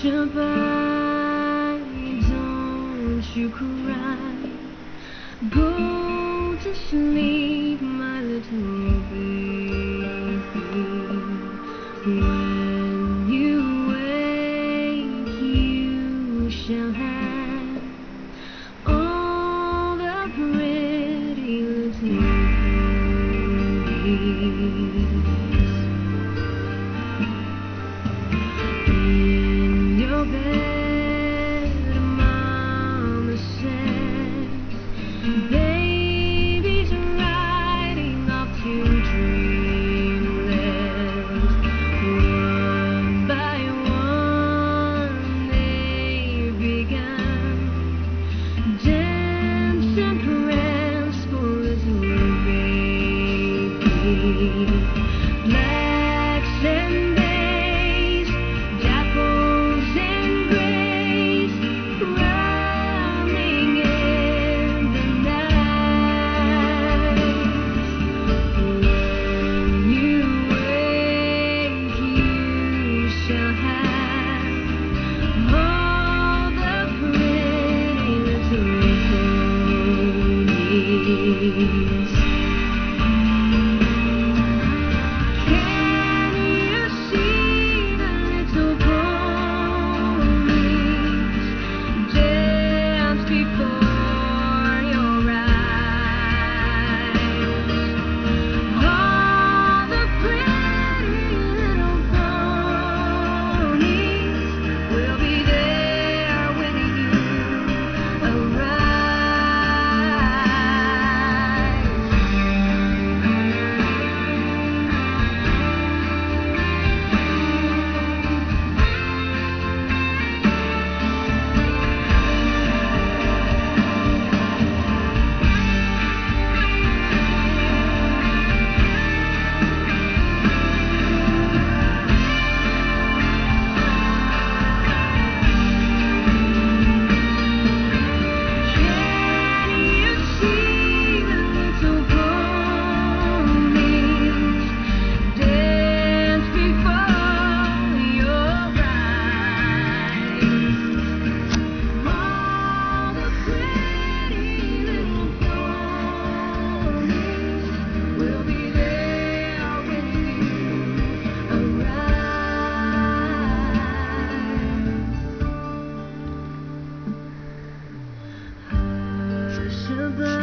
Shabbat, don't you cry. Go to sleep, my little baby. to the